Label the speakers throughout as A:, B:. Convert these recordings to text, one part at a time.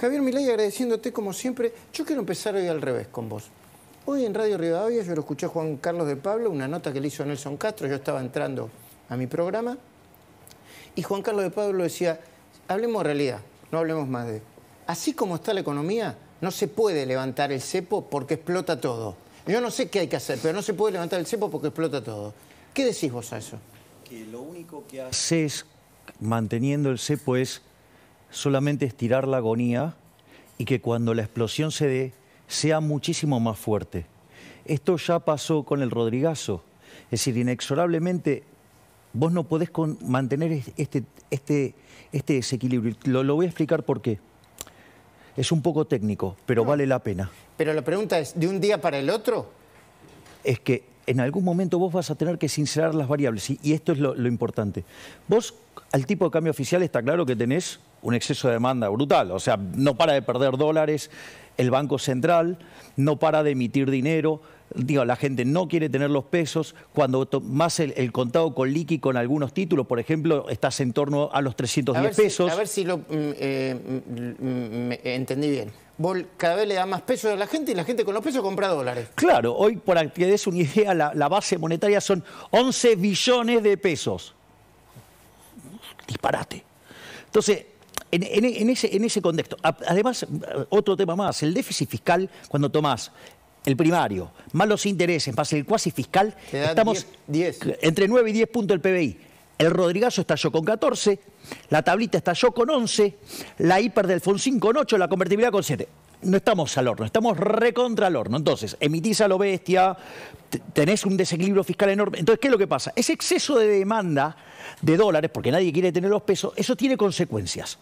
A: Javier Milei, agradeciéndote como siempre. Yo quiero empezar hoy al revés con vos. Hoy en Radio Rivadavia yo lo escuché a Juan Carlos de Pablo, una nota que le hizo Nelson Castro, yo estaba entrando a mi programa, y Juan Carlos de Pablo decía, hablemos realidad, no hablemos más de... Así como está la economía, no se puede levantar el cepo porque explota todo. Yo no sé qué hay que hacer, pero no se puede levantar el cepo porque explota todo. ¿Qué decís vos a eso?
B: Que lo único que haces manteniendo el cepo es solamente estirar la agonía y que cuando la explosión se dé sea muchísimo más fuerte. Esto ya pasó con el Rodrigazo. Es decir, inexorablemente vos no podés mantener este, este, este desequilibrio. Lo, voy a explicar por qué. Es un poco técnico, pero vale la pena.
A: Pero la pregunta es, ¿de un día para el otro?
B: Es que en algún momento vos vas a tener que sincerar las variables y, esto es lo, lo importante. Vos, al tipo de cambio oficial, está claro que tenés un exceso de demanda brutal. O sea, no para de perder dólares el Banco Central, no para de emitir dinero. Digo, la gente no quiere tener los pesos. Cuando más el, contado con liqui con algunos títulos, por ejemplo, estás en torno a los 310 pesos.
A: a ver si lo mm, eh, mm, mm, entendí bien. Cada vez le da más pesos a la gente y la gente con los pesos compra dólares.
B: Claro, hoy, para que des una idea, la, la base monetaria son 11 billones de pesos. Disparate. Entonces, en, ese, contexto, además, otro tema más, el déficit fiscal, cuando tomás el primario, más los intereses, más el cuasi fiscal, estamos entre 9 y 10 puntos del PBI. El Rodrigazo estalló con 14, la tablita estalló con 11, la hiper del Fonsín con 8, la convertibilidad con 7. No estamos al horno, estamos recontra al horno. Entonces, emitís a lo bestia, tenés un desequilibrio fiscal enorme. Entonces, ¿qué es lo que pasa? Ese exceso de demanda de dólares, porque nadie quiere tener los pesos, eso tiene consecuencias.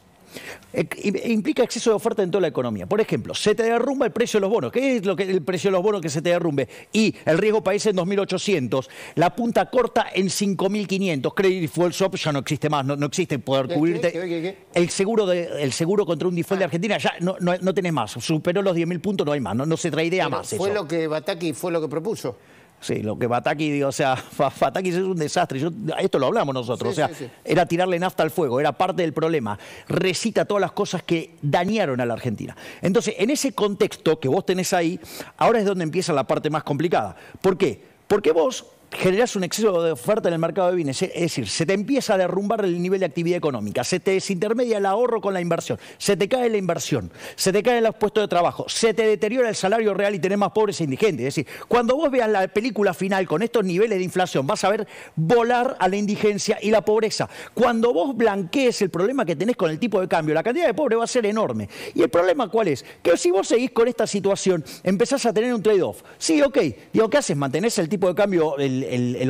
B: Eh, implica exceso de oferta en toda la economía. Por ejemplo, se te derrumba el precio de los bonos. ¿Qué es lo que el precio de los bonos que se te derrumbe? Y el riesgo país en 2.800, la punta corta en 5.500. Credit Default Swap ya no existe más, no, existe poder cubrirte. El seguro, de, el seguro contra un default de ah. Argentina ya no, no, tenés más. Superó los 10.000 puntos, no hay más. No, se trae idea más.
A: Fue lo que Bataki fue lo que propuso.
B: Sí, lo que Bataki, o sea, Bataki es un desastre. esto lo hablamos nosotros. o sea, era tirarle nafta al fuego, era parte del problema. Recita todas las cosas que dañaron a la Argentina. Entonces, en ese contexto que vos tenés ahí, ahora es donde empieza la parte más complicada. ¿Por qué? Porque vos generas un exceso de oferta en el mercado de bienes, es decir, se te empieza a derrumbar el nivel de actividad económica, se te desintermedia el ahorro con la inversión, se te cae la inversión, se te cae el puesto de trabajo, se te deteriora el salario real y tenés más pobres e indigentes. Es decir, cuando vos veas la película final con estos niveles de inflación, vas a ver volar a la indigencia y la pobreza. Cuando vos blanquees el problema que tenés con el tipo de cambio, la cantidad de pobres va a ser enorme. ¿Y el problema cuál es? Que si vos seguís con esta situación, empezás a tener un trade-off. Sí, ok, digo, ¿qué haces? ¿Mantenés el tipo de cambio, el,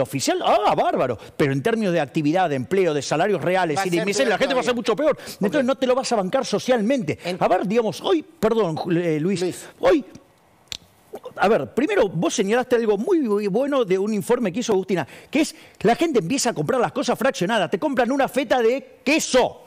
B: oficial, ah, bárbaro. Pero en términos de actividad, de empleo, de salarios reales y de miseria, la gente va a ser mucho peor. Entonces no te lo vas a bancar socialmente. A ver, digamos, hoy, perdón, eh, Luis, hoy a ver, primero vos señalaste algo muy, bueno de un informe que hizo Agustina, que es la gente empieza a comprar las cosas fraccionadas, te compran una feta de queso.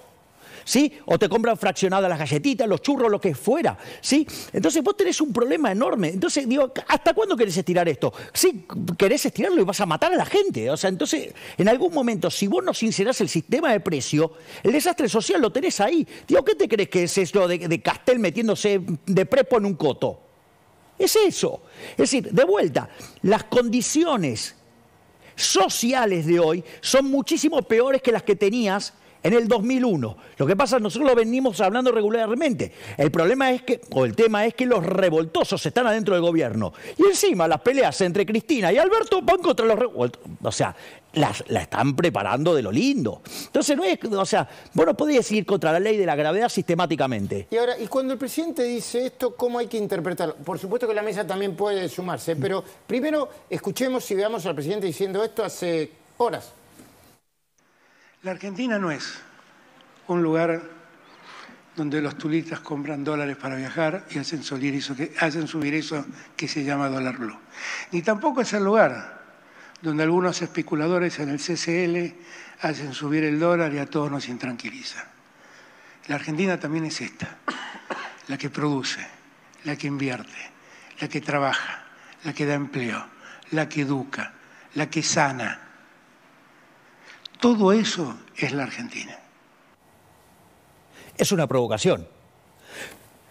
B: ¿Sí? O te compran fraccionadas las galletitas, los churros, lo que fuera, ¿sí? Entonces vos tenés un problema enorme. Entonces, digo, ¿hasta cuándo querés estirar esto? Sí, querés estirarlo y vas a matar a la gente. O sea, entonces, en algún momento, si vos no sincerás el sistema de precio, el desastre social lo tenés ahí. Digo, ¿qué te crees que es eso de, de Castel metiéndose de prepo en un coto? Es eso. Es decir, de vuelta, las condiciones sociales de hoy son muchísimo peores que las que tenías en el 2001. Lo que pasa, nosotros lo venimos hablando regularmente. El problema es que, o el tema es que los revoltosos están adentro del gobierno. Y encima las peleas entre Cristina y Alberto van contra los revoltosos. O sea, la están preparando de lo lindo. Entonces, no es, o sea, vos no podés ir contra la ley de la gravedad sistemáticamente.
A: Y ahora, y cuando el presidente dice esto, ¿cómo hay que interpretarlo? Por supuesto que la mesa también puede sumarse, pero primero escuchemos y veamos al presidente diciendo esto hace horas.
C: La Argentina no es un lugar donde los turistas compran dólares para viajar y hacen subir eso que, hacen subir eso que se llama dólar blue. Ni tampoco es el lugar donde algunos especuladores en el CCL hacen subir el dólar y a todos nos intranquiliza. La Argentina también es esta, la que produce, la que invierte, la que trabaja, la que da empleo, la que educa, la que sana, todo eso es la Argentina.
B: Es una provocación.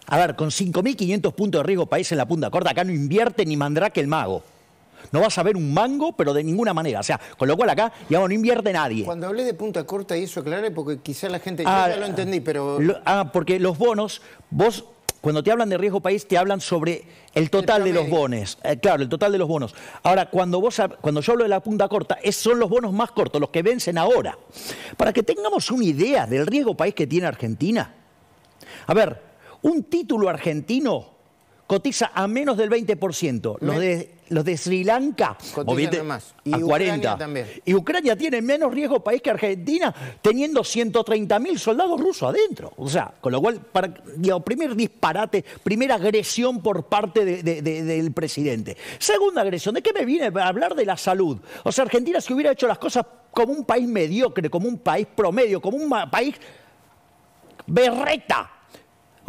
B: A ver, con 5.500 puntos de riesgo país en la punta corta, acá no invierte ni que el mago. No vas a ver un mango, pero de ninguna manera. O sea, con lo cual acá, digamos, no invierte nadie.
A: Cuando hablé de punta corta, y eso aclare, porque quizá la gente ah, ya lo entendí, pero.
B: ah, porque los bonos, vos cuando te hablan de riesgo país, te hablan sobre el total de los bonos. Eh, claro, el total de los bonos. Ahora, cuando, vos, cuando yo hablo de la punta corta, es, son los bonos más cortos, los que vencen ahora. Para que tengamos una idea del riesgo país que tiene Argentina. A ver, un título argentino cotiza a menos del 20%. Los de, los de Sri Lanka
A: más.
B: Y a Ucrania También. Y Ucrania tiene menos riesgo país que Argentina, teniendo 130.000 soldados rusos adentro. O sea, con lo cual, para, primer disparate, primera agresión por parte del presidente. Segunda agresión, ¿de qué me viene a hablar de la salud? O sea, Argentina si hubiera hecho las cosas como un país mediocre, como un país promedio, como un país berreta,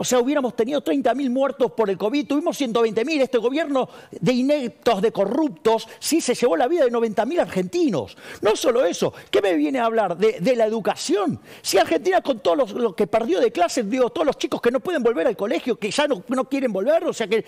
B: o sea, hubiéramos tenido 30.000 muertos por el COVID, tuvimos 120.000. Este gobierno de ineptos, de corruptos, sí se llevó la vida de 90.000 argentinos. No solo eso, ¿qué me viene a hablar de, la educación? Si Argentina con todo lo, que perdió de clases, digo, todos los chicos que no pueden volver al colegio, que ya no, quieren volver, o sea que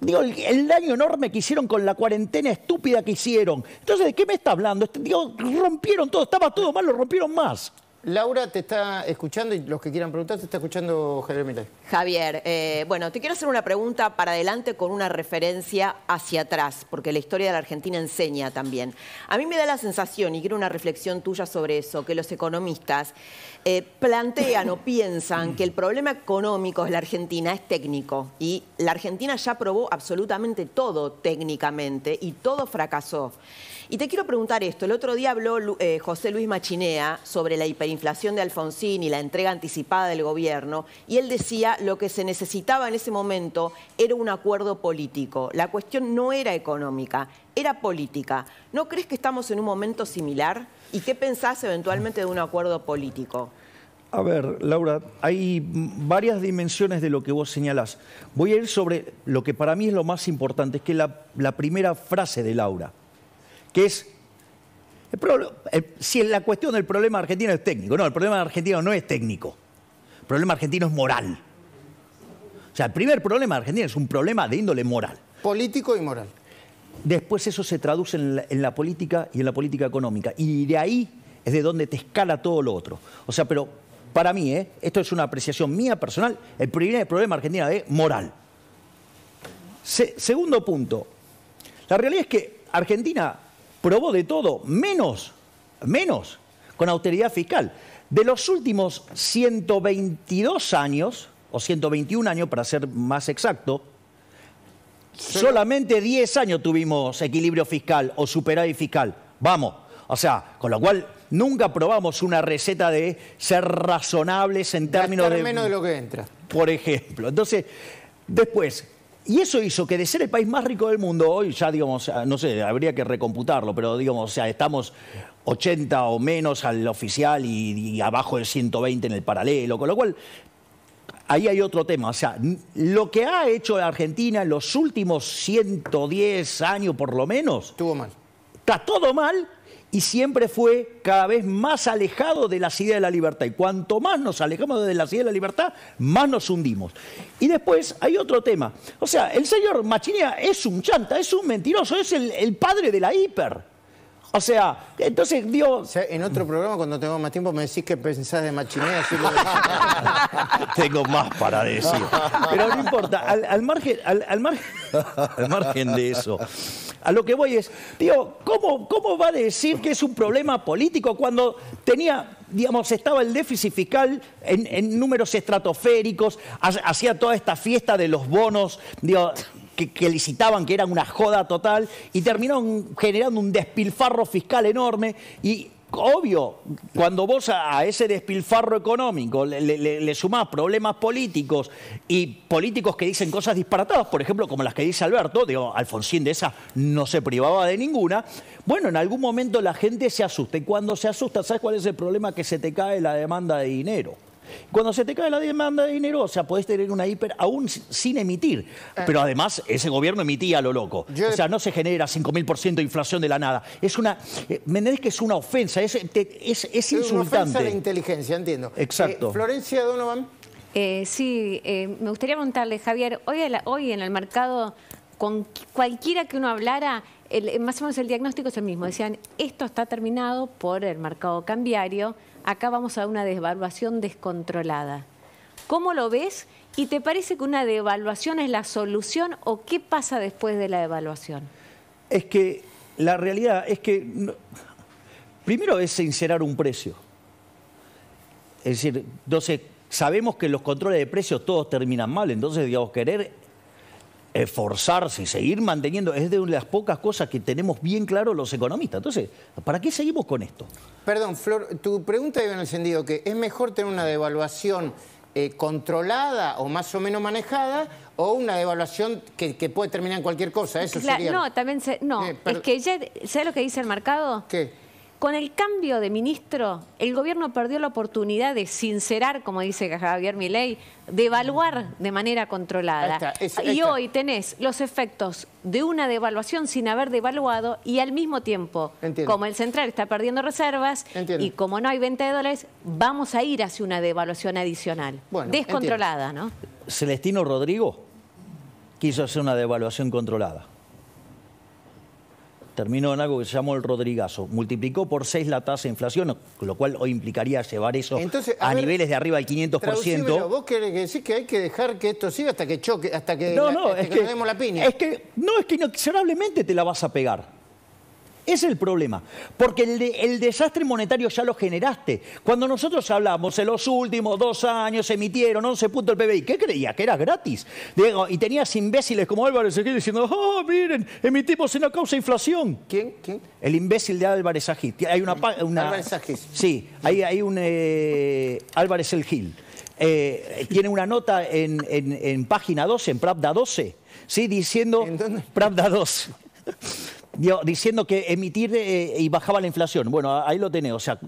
B: Digo, el, daño enorme que hicieron con la cuarentena estúpida que hicieron. Entonces, ¿de qué me está hablando? Este, digo, rompieron todo, estaba todo mal, lo rompieron más.
A: Laura te está escuchando y los que quieran preguntar te está escuchando Javier Milei.
D: Javier, eh, bueno, te quiero hacer una pregunta para adelante con una referencia hacia atrás, porque la historia de la Argentina enseña también. A mí me da la sensación, y quiero una reflexión tuya sobre eso, que los economistas eh, plantean o piensan que el problema económico de la Argentina es técnico y la Argentina ya probó absolutamente todo técnicamente y todo fracasó. Y te quiero preguntar esto. El otro día habló eh, José Luis Machinea sobre la hiperinflación de Alfonsín y la entrega anticipada del gobierno. Y él decía lo que se necesitaba en ese momento era un acuerdo político. La cuestión no era económica, era política. ¿No crees que estamos en un momento similar? ¿Y qué pensás eventualmente de un acuerdo político?
B: A ver, Laura, hay varias dimensiones de lo que vos señalás. Voy a ir sobre lo que para mí es lo más importante, es que la, la primera frase de Laura que es si la cuestión del problema argentino es técnico. No, el problema argentino no es técnico. El problema argentino es moral. O sea, el primer problema de Argentina es un problema de índole moral.
A: Político y moral.
B: Después eso se traduce en la, política y en la política económica. Y de ahí es de donde te escala todo lo otro. O sea, pero para mí, ¿eh? esto es una apreciación mía personal, el primer problema argentino es moral. segundo punto, la realidad es que Argentina probó de todo, menos, menos con austeridad fiscal. De los últimos 122 años, o 121 años para ser más exacto, solamente 10 años tuvimos equilibrio fiscal o superávit fiscal. Vamos, o sea, con lo cual nunca probamos una receta de ser razonables en términos de...
A: menos de lo que entra.
B: Por ejemplo. Entonces, después, y eso hizo que de ser el país más rico del mundo, hoy ya digamos, no sé, habría que recomputarlo, pero digamos, o sea, estamos 80 o menos al oficial y, abajo de 120 en el paralelo, con lo cual ahí hay otro tema. O sea, lo que ha hecho Argentina en los últimos 110 años por lo menos...
A: Estuvo mal.
B: Está todo mal y siempre fue cada vez más alejado de las ideas de la libertad. Y cuanto más nos alejamos de las ideas de la libertad, más nos hundimos. Y después hay otro tema. O sea, el señor Machinea es un chanta, es un mentiroso, es el, padre de la hiper. O sea, entonces dio...
A: en otro programa, cuando tengo más tiempo, me decís que pensás de Machinea.
B: tengo más para decir. Pero no importa, al, margen, al, margen, al margen de eso a lo que voy es, digo, ¿cómo, ¿cómo va a decir que es un problema político cuando tenía, digamos, estaba el déficit fiscal en, números estratosféricos, hacía toda esta fiesta de los bonos, digo, que, que, licitaban, que eran una joda total, y terminó generando un despilfarro fiscal enorme, y obvio, cuando vos a, ese despilfarro económico le, sumás problemas políticos y políticos que dicen cosas disparatadas, por ejemplo, como las que dice Alberto, digo, Alfonsín de esa no se privaba de ninguna, bueno, en algún momento la gente se asusta. Y cuando se asusta, ¿sabes cuál es el problema? Que se te cae la demanda de dinero. Cuando se te cae la demanda de dinero, o sea, podés tener una hiper aún sin emitir. Eh. Pero además, ese gobierno emitía a lo loco. o sea, no se genera 5.000% de inflación de la nada. Es una. Eh, ¿Me entendés que es una ofensa? Es, es, es insultante. Es una ofensa
A: a la inteligencia, entiendo.
B: Exacto.
A: Eh, Florencia Donovan.
E: Eh, sí, eh, me gustaría preguntarle, Javier, hoy, hoy en el mercado, con cualquiera que uno hablara, más o menos el diagnóstico es el mismo. Decían, esto está terminado por el mercado cambiario, acá vamos a una devaluación descontrolada. ¿Cómo lo ves? ¿Y te parece que una devaluación es la solución o qué pasa después de la devaluación?
B: Es que la realidad es que primero es sincerar un precio. Es decir, entonces sabemos que los controles de precios todos terminan mal, entonces digamos, querer esforzarse y seguir manteniendo es de una de las pocas cosas que tenemos bien claro los economistas. Entonces, ¿para qué seguimos con esto?
A: Perdón, Flor, tu pregunta iba en el sentido que es mejor tener una devaluación eh, controlada o más o menos manejada o una devaluación que, puede terminar en cualquier cosa. Eso sería...
E: No, también no, eh, es que ya, ¿sabes lo que dice el mercado?
A: ¿Qué?
E: Con el cambio de ministro, el gobierno perdió la oportunidad de sincerar, como dice Javier Milei, de evaluar de manera controlada. y hoy tenés los efectos de una devaluación sin haber devaluado y al mismo tiempo, como el central está perdiendo reservas y como no hay venta de dólares, vamos a ir hacia una devaluación adicional, descontrolada, ¿no?
B: Celestino Rodrigo quiso hacer una devaluación controlada terminó en algo que se llamó el Rodrigazo. Multiplicó por seis la tasa de inflación, lo cual hoy implicaría llevar eso a, niveles de arriba del 500%.
A: Vos querés decir que hay que dejar que esto siga hasta que choque, hasta que, no, no, es que, demos la piña.
B: Es que, no, es que inexorablemente te la vas a pegar. Es el problema, porque el, desastre monetario ya lo generaste. Cuando nosotros hablamos, en los últimos dos años emitieron 11 puntos el PBI, ¿qué creía? Que era gratis. Digo, y tenías imbéciles como Álvarez aquí diciendo, oh, miren, emitimos en la causa inflación.
A: ¿Quién? ¿Quién?
B: El imbécil de Álvarez Agit. Hay una, una...
A: Álvarez Agit.
B: Sí, hay, hay un eh, Álvarez El Gil. Eh, tiene una nota en, en, en, página 12, en Pravda 12, ¿sí? diciendo Pravda 2. Diciendo que emitir eh, y bajaba la inflación. Bueno, ahí lo tenés. O sea,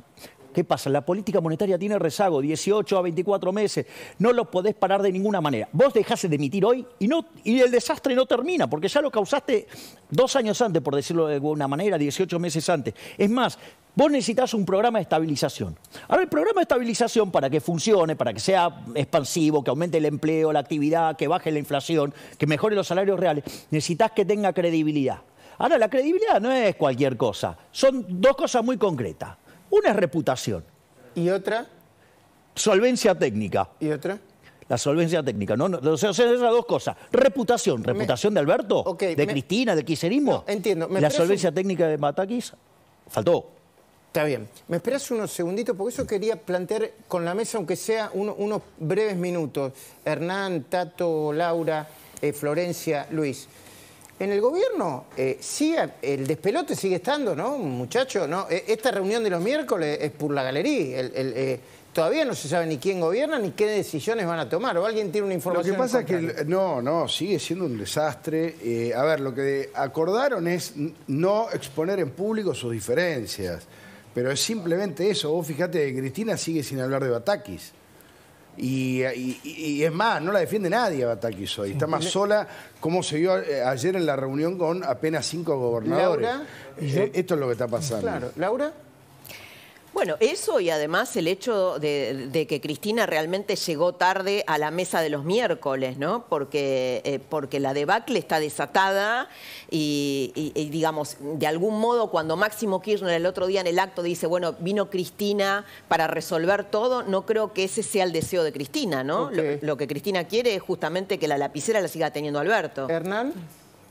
B: ¿qué pasa? La política monetaria tiene rezago, 18 a 24 meses. No lo podés parar de ninguna manera. Vos dejás de emitir hoy y, no, y el desastre no termina, porque ya lo causaste dos años antes, por decirlo de alguna manera, 18 meses antes. Es más, Vos necesitas un programa de estabilización. Ahora, el programa de estabilización para que funcione, para que sea expansivo, que aumente el empleo, la actividad, que baje la inflación, que mejore los salarios reales, necesitas que tenga credibilidad. Ahora, la credibilidad no es cualquier cosa. Son dos cosas muy concretas. Una es reputación.
A: ¿Y otra?
B: Solvencia técnica.
A: ¿Y otra?
B: La solvencia técnica. No, no, o sea, esas dos cosas. Reputación. Reputación de Alberto, de Cristina, de kirchnerismo.
A: entiendo.
B: la solvencia técnica de Matakis faltó.
A: Está bien. Me esperas unos segunditos, porque eso quería plantear con la mesa, aunque sea unos breves minutos. Hernán, Tato, Laura, eh, Florencia, Luis. En el gobierno, eh, sí, el despelote sigue estando, ¿no, muchacho? ¿no? E, esta reunión de los miércoles es por la galería. Eh, todavía no se sabe ni quién gobierna ni qué decisiones van a tomar. ¿O alguien tiene una información?
F: Lo que pasa es que no, no, sigue siendo un desastre. Eh, a ver, lo que acordaron es no exponer en público sus diferencias. Pero es simplemente eso. Vos fíjate Cristina sigue sin hablar de Batakis. Y, es más, no la defiende nadie Batakis hoy. Está más sola, como se vio eh, ayer en la reunión con apenas cinco gobernadores.
A: Laura,
F: eh, esto es lo que está pasando.
A: Claro. Laura.
D: Bueno, eso y además el hecho de, que Cristina realmente llegó tarde a la mesa de los miércoles, ¿no? Porque, eh, porque la debacle está desatada y, digamos, de algún modo cuando Máximo Kirchner el otro día en el acto dice, bueno, vino Cristina para resolver todo, no creo que ese sea el deseo de Cristina, ¿no? Lo, lo, que Cristina quiere es justamente que la lapicera la siga teniendo Alberto.
A: Hernán.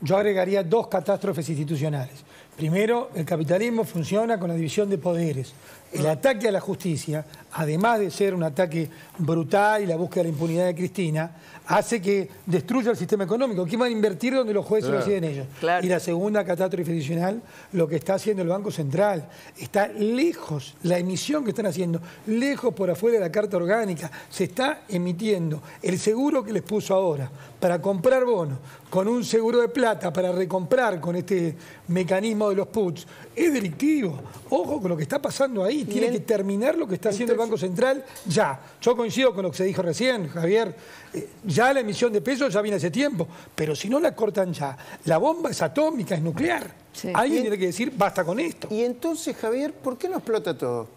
G: Yo agregaría dos catástrofes institucionales. Primero, el capitalismo funciona con la división de poderes. El ataque a la justicia, además de ser un ataque brutal y la búsqueda de la impunidad de Cristina, hace que destruya el sistema económico. ¿Quién va a invertir donde los jueces lo deciden ellos? Y la segunda catástrofe adicional, lo que está haciendo el Banco Central. Está lejos, la emisión que están haciendo, lejos por afuera de la Carta Orgánica. Se está emitiendo el seguro que les puso ahora para comprar bonos con un seguro de plata para recomprar con este mecanismo de los puts es delictivo. Ojo con lo que está pasando ahí. Tiene que terminar lo que está haciendo el Banco Central ya. Yo coincido con lo que se dijo recién, Javier. Eh, ya la emisión de pesos ya viene hace tiempo. Pero si no la cortan ya, la bomba es atómica, es nuclear. Alguien tiene que decir, basta con esto.
A: Y entonces, Javier, ¿por qué no explota todo?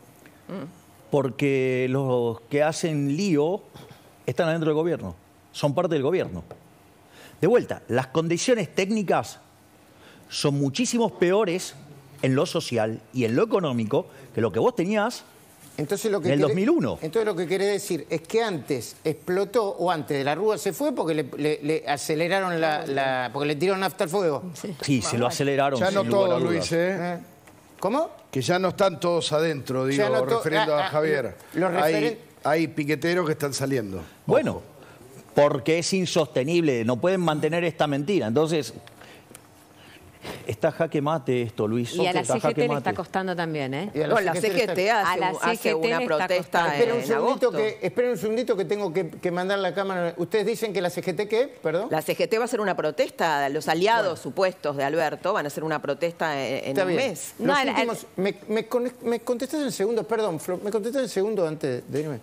B: Porque los que hacen lío están adentro del gobierno, son parte del gobierno. De vuelta, las condiciones técnicas son muchísimo peores en lo social y en lo económico que lo que vos tenías entonces lo que en el 2001.
A: Entonces lo que querés decir es que antes explotó, o antes de la Rúa se fue porque le, aceleraron la, porque le tiraron nafta al fuego.
B: Sí, se lo aceleraron.
F: Ya no todo, Luis, ¿eh? ¿eh?
A: ¿Cómo?
F: Que ya no están todos adentro, digo, refiriendo a ah, Javier. hay, hay piqueteros que están saliendo.
B: Bueno, porque es insostenible, no pueden mantener esta mentira. Entonces, Está jaque mate esto, Luis.
E: Y a la CGT le está costando también, ¿eh?
D: Y a la, CGT, hace, una protesta
A: esperen un, segundito que, esperen un segundito que tengo que, mandar la cámara. ¿Ustedes dicen que la CGT qué? Perdón.
D: La CGT va a hacer una protesta. Los aliados supuestos de Alberto van a hacer una protesta en, un mes.
A: me, me, me contestaste en el segundo, perdón, me contestaste en el segundo antes de irme.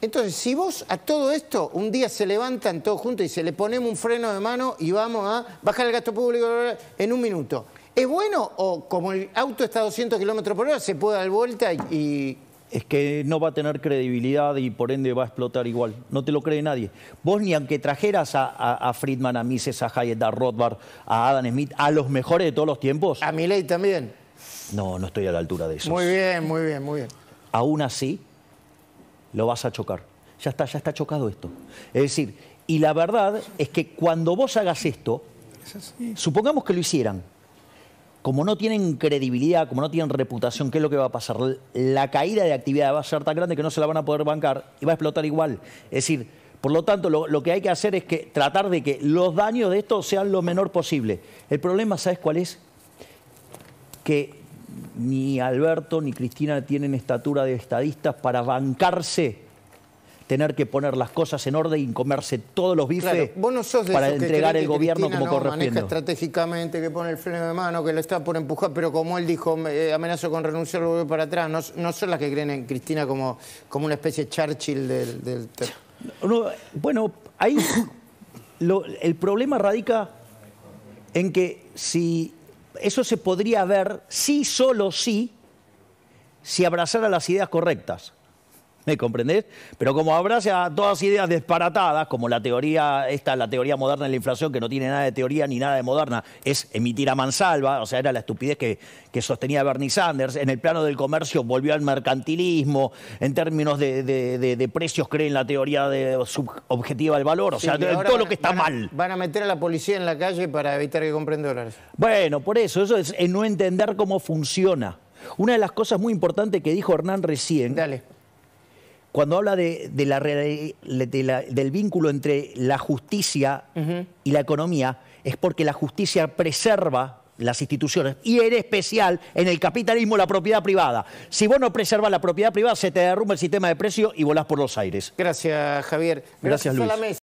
A: Entonces, si vos a todo esto un día se levantan todos juntos y se le ponemos un freno de mano y vamos a bajar el gasto público en un minuto, ¿es bueno o como el auto está a 200 kilómetros por hora se puede dar vuelta y,
B: es que no va a tener credibilidad y por ende va a explotar igual. No te lo cree nadie. Vos ni aunque trajeras a, Friedman, a Mises, a Hayek, a Rothbard, a Adam Smith, a los mejores de todos los tiempos.
A: A Milley también.
B: No, no estoy a la altura de eso.
A: Muy bien, muy bien, muy bien.
B: Aún así, lo vas a chocar. Ya está, ya está chocado esto. Es decir, y la verdad es que cuando vos hagas esto, supongamos que lo hicieran, como no tienen credibilidad, como no tienen reputación, ¿qué es lo que va a pasar? La caída de actividad va a ser tan grande que no se la van a poder bancar y va a explotar igual. Es decir, por lo tanto, lo, lo, que hay que hacer es que tratar de que los daños de esto sean lo menor posible. El problema, ¿sabes cuál es? Que ni Alberto ni Cristina tienen estatura de estadistas para bancarse tener que poner las cosas en orden y comerse todos los bifes para entregar el gobierno como no corresponde. maneja
A: estratégicamente, que pone el freno de mano, que lo está por empujar, pero como él dijo, eh, amenazó con renunciar al para atrás, no, son las que creen en Cristina como, como una especie de Churchill del...
B: bueno, ahí el problema radica en que si eso se podría ver sí, solo sí, si abrazara las ideas correctas. ¿Me comprendés? Pero como abraza todas ideas disparatadas, como la teoría, esta, la teoría moderna de la inflación, que no tiene nada de teoría ni nada de moderna, es emitir a mansalva, o sea, era la estupidez que, sostenía Bernie Sanders. En el plano del comercio volvió al mercantilismo, en términos de, precios cree en la teoría de subobjetiva del valor, o sea, todo lo que está mal.
A: Van a meter a la policía en la calle para evitar que compren dólares.
B: Bueno, por eso, eso es no entender cómo funciona. Una de las cosas muy importantes que dijo Hernán recién
A: Dale
B: cuando habla de, la, del vínculo entre la justicia y la economía, es porque la justicia preserva las instituciones y en especial en el capitalismo la propiedad privada. Si vos no preservas la propiedad privada, se te derrumba el sistema de precios y volás por los aires.
A: Gracias, Javier.
B: Gracias, Luis.